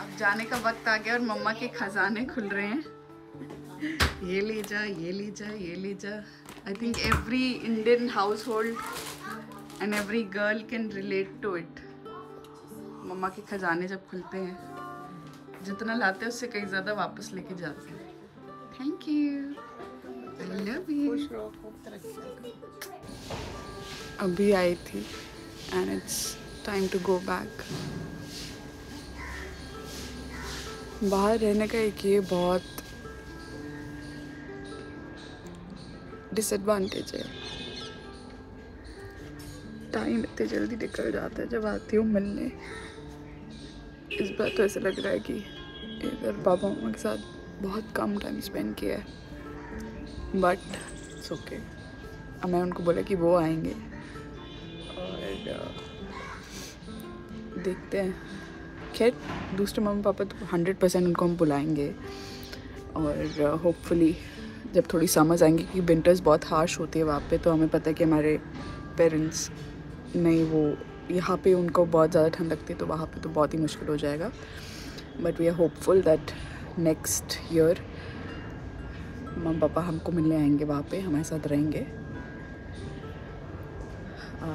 अब जाने का वक्त आ गया और मम्मा के खजाने खुल रहे हैं। ये ले जा ये ले जा ये ले जा। I think every Indian household and every girl can relate to it मम्मा के खजाने जब खुलते हैं जितना लाते हैं उससे कहीं ज़्यादा वापस लेके जाते हैं। Thank you I love you अभी आई थी and it's time to go back बाहर रहने का एक ये बहुत डिसएडवांटेज है। टाइम इतने जल्दी निकल जाता है जब आती हूँ मिलने। इस बार तो ऐसा लग रहा है कि इधर पापा मम्मा के साथ बहुत कम टाइम स्पेंड किया है। बट इट्स ओके अब मैं उनको बोला कि वो आएँगे। और देखते हैं। खैर दूसरे मम्मी पापा तो हंड्रेड परसेंट उनको हम बुलाएँगे। और होपफुली जब थोड़ी समझ आएँगे कि विंटर्स बहुत हार्श होती है वहाँ पे तो हमें पता है कि हमारे पेरेंट्स नहीं वो यहाँ पे उनको बहुत ज़्यादा ठंड लगती है तो वहाँ पे तो बहुत ही मुश्किल हो जाएगा। But we are hopeful that next year mum पापा हमको मिलने आएँगे वहाँ पे हमारे साथ रहेंगे। आ,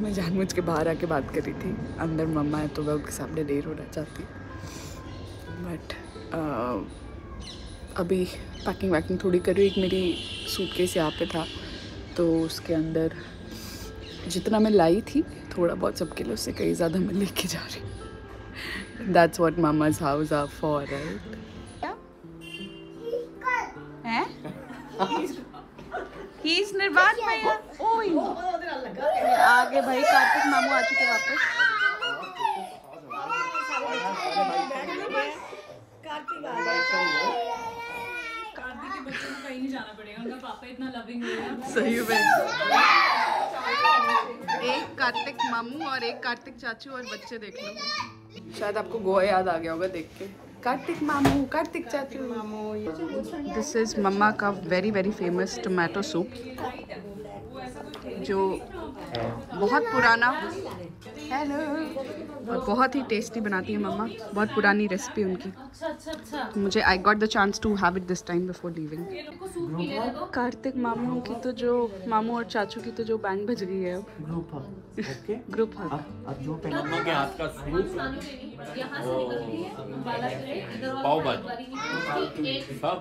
मैं जानबूझ के बाहर आके बात कर थी। अंदर मम्मा है तो मैं उनके सामने देर होना चाहती। बट अभी पैकिंग वैकिंग थोड़ी करी एक मेरी सूटकेस यहाँ पे था। तो उसके अंदर जितना मैं लाई थी, थोड़ा बहुत सबके लिए उससे कहीं ज़्यादा मैं लेके जा रही that's what mama's house are for right ही इज़ निर्वाण भैया ओए आगे भाई कार्तिक मामू आ चुके वापस। कार्तिक के बच्चों को कहीं नहीं जाना पड़ेगा उनका पापा इतना लविंग है सही में। एक कार्तिक मामू और एक कार्तिक चाचू और बच्चे देख लो। शायद आपको गोवा याद आ गया होगा देख के। कार्तिक मामू कार्तिक चाचू। मामू दिस इज़ मम्मा का very very famous tomato soup जो बहुत पुराना हेलो और बहुत ही टेस्टी बनाती है मम्मा। बहुत पुरानी रेसिपी उनकी। अच्छा अच्छा अच्छा। मुझे I got the chance to have it this time before living Kartik मामू की तो जो मामू और चाचू की तो जो बैंड बज गई है। ग्रुप ग्रुप हग अब अब जो पहले के हाथ का सूप सानू से निकल रही है। इधर पाव भाजी। सब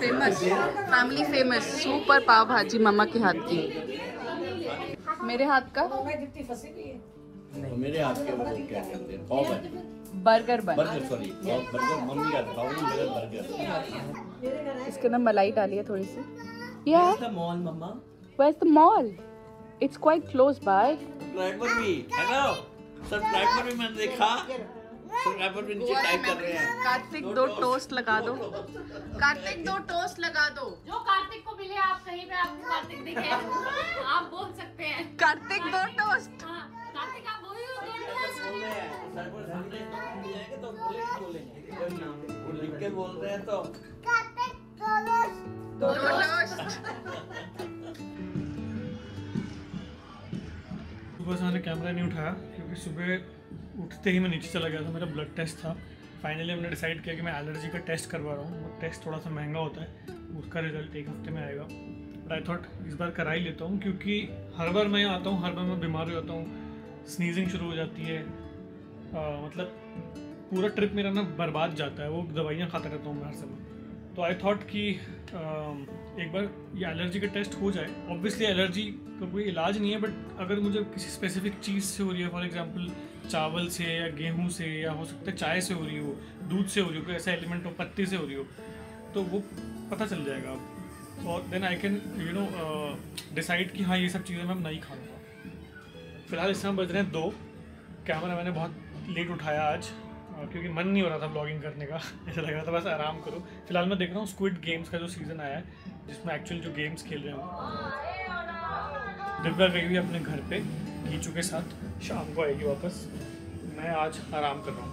फ़ेमस फैमिली फ़ेमस सूप और पाव भाजी मम्मा के हाथ की। मेरे हाथ का? तो मेरे हाथ के वो क्या कहते हैं? Pav burger. Bun burger sorry burger mummy का पाव बर्गर इसके अंदर मलाई डाली है थोड़ी सी। या द मॉल मम्मा it's quite close by. Subscribe पर भी हेलो भी मैंने देखा। सब्सक्राइब नीचे टाइप कर रहे हैं। कार्तिक दो टोस्ट लगा दो। कार्तिक दो टोस्ट लगा दो। आपको कार्तिक दिखे आप बोल सकते हैं। कार्तिक दो टोस्ट हाँ कार्तिक आप बोलिए दो टोस्ट। बोल रहे हैं सर पर सामने तो मिल जाएँगे। तो बोलेंगे वो लिख के बोल रहे हैं तो। दो टोस्ट सुबह से मैंने कैमरा नहीं उठाया क्योंकि सुबह उठते ही मैं नीचे चला गया था मेरा ब्लड टेस्ट था। फाइनली हमने डिसाइड किया कि मैं एलर्जी का टेस्ट करवा रहा हूँ। वो टेस्ट थोड़ा सा महँगा होता है उसका रिज़ल्ट एक हफ़्ते में आएगा। बट आई थॉट इस बार करा ही लेता हूँ क्योंकि हर बार मैं आता हूँ हर बार मैं बीमार हो जाता हूँ। स्नीजिंग शुरू हो जाती है। आ, मतलब पूरा ट्रिप मेरा ना बर्बाद जाता है वो दवाइयाँ खाता रहता हूँ मैं हर समय। तो आई थॉट कि अम, एक बार ये एलर्जी का टेस्ट हो जाए। ऑब्वियसली एलर्जी का कोई इलाज नहीं है बट अगर मुझे किसी स्पेसिफिक चीज़ से हो रही है फॉर एग्जांपल चावल से या गेहूँ से या हो सकता है चाय से हो रही हो दूध से हो रही हो कोई ऐसा एलिमेंट हो पत्ती से हो रही हो तो वो पता चल जाएगा। अब और then I can you know decide कि हाँ ये सब चीज़ें मैं नहीं खाऊँगा। फ़िलहाल इस समय बज रहे हैं दो। कैमरा मैंने बहुत लेट उठाया आज क्योंकि मन नहीं हो रहा था ब्लॉगिंग करने का। ऐसा लग रहा था, बस आराम करो। फ़िलहाल मैं देख रहा हूँ स्क्विड गेम्स का जो सीज़न आया है, जिसमें एक्चुअल जो गेम्स खेल रहे हैं दिव्या गई हुई अपने घर पे, गीचू के साथ। शाम को आएगी वापस। मैं आज आराम कर रहा हूँ।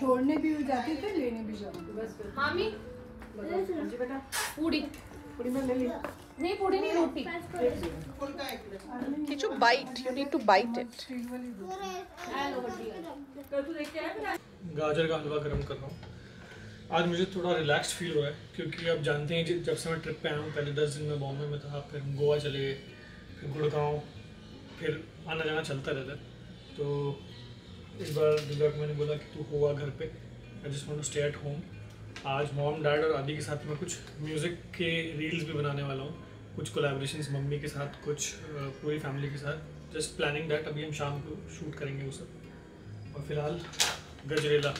छोड़ने भी जाती थे लेने भी जाती मामी? पूड़ी। पूरी में ले ली। नहीं पूड़ी नहीं रोटी। Kichu bite you need to bite it गाजर का हलवा गर्म कर रहा हूँ। आज मुझे थोड़ा रिलैक्स फील हो रहा है क्योंकि आप जानते हैं जब- जब से मैं ट्रिप पे आया हूँ पहले दस दिन में बॉम्बे में था फिर गोवा चले गए फिर गुड़गांव फिर आना जाना चलता रहता है। तो इस बार दिव्या को मैंने बोला कि तू होगा घर पे। I just want to stay at home आज मॉम डैड और आदि के साथ मैं कुछ म्यूज़िक के रील्स भी बनाने वाला हूँ। कुछ कोलेब्रेशन मम्मी के साथ, कुछ पूरी फैमिली के साथ। जस्ट प्लानिंग दैट अभी हम शाम को शूट करेंगे वो सब। और फ़िलहाल गजरेला,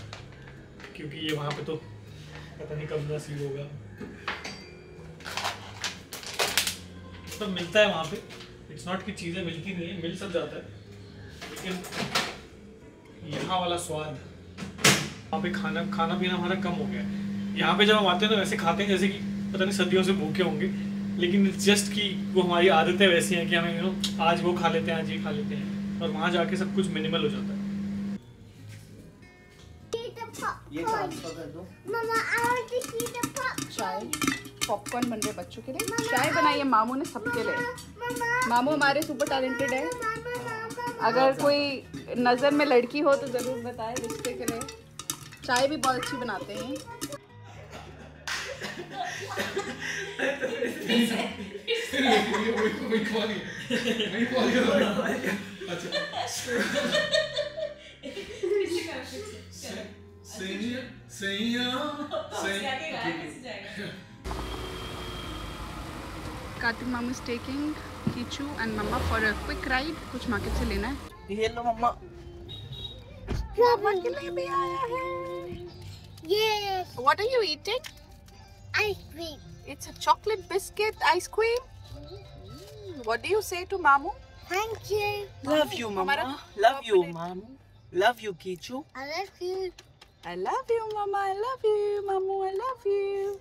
क्योंकि ये वहाँ पे तो पता नहीं कब नसीब होगा। तो मिलता है वहाँ पे। इट्स नॉट कि चीज़ें मिलती नहीं है, मिल सब जाता है। लेकिन यहाँ वाला स्वाद। वहाँ पे खाना खाना पीना हमारा कम हो गया है। यहाँ पे जब हम आते हैं तो वैसे खाते हैं जैसे कि पता नहीं सदियों से भूखे होंगे लेकिन जस्ट कि वो हमारी आदतें वैसी हैं कि हमें यू नो आज वो खा लेते हैं आज ये खा लेते हैं और वहाँ जाके सब कुछ मिनिमल हो जाता है। ये. चाय? पॉपकॉर्न बन रहे बच्चों के लिए? चाय बनाई है मामू ने सबके लिए। मामू हमारे सुपर टैलेंटेड है. अगर कोई नज़र में लड़की हो तो ज़रूर बताए रिश्ते के लिए। चाय भी बहुत अच्छी बनाते हैं। कार्तिक मामू is taking Kichu and mamma for a quick ride कुछ मार्केट से लेना है। Hello, mama. What are you eating? Ice cream. It's a chocolate biscuit ice cream. Mm-hmm. What do you say to Mamu? Thank you. Love you, Mama. Love you, Mamu. Love you, Kichu. I love you. I love you, Mama. I love you, Mamu. I love you.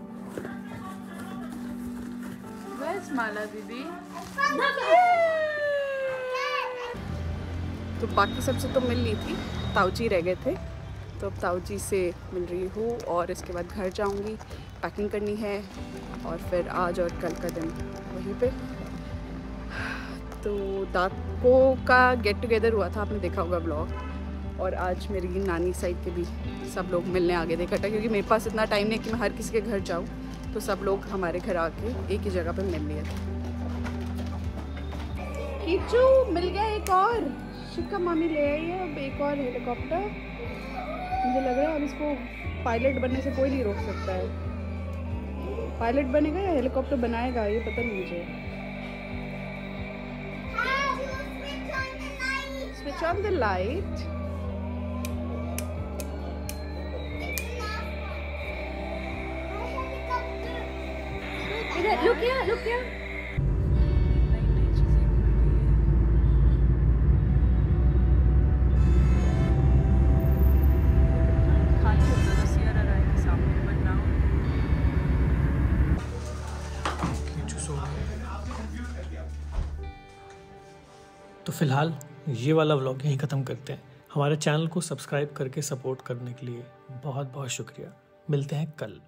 माला दीदी तो बाकी सबसे तो मिल ली थी। ताऊजी रह गए थे। तो अब ताऊजी से मिल रही हूँ और इसके बाद घर जाऊँगी। पैकिंग करनी है और फिर आज और कल का दिन। वहीं पे। तो दाको का गेट टुगेदर हुआ था। आपने देखा होगा ब्लॉग और आज मेरी नानी साइड के भी सब लोग मिलने आ गए थे। इकट्ठा क्योंकि मेरे पास इतना टाइम नहीं कि मैं हर किसी के घर जाऊँ। तो सब लोग हमारे घर आके एक ही जगह पे मिल लिए थे। कीचू मिल गया एक और। शिका मामी ले आई है अब एक और हेलीकॉप्टर मुझे लग रहा है अब इसको पायलट बनने से कोई नहीं रोक सकता है। पायलट बनेगा या हेलीकॉप्टर बनाएगा ये पता नहीं मुझे। How to switch on the light? Switch on the light look here, look here. तो फ़िलहाल ये वाला व्लॉग यहीं ख़त्म करते हैं। हमारे चैनल को सब्सक्राइब करके सपोर्ट करने के लिए बहुत बहुत शुक्रिया। मिलते हैं कल।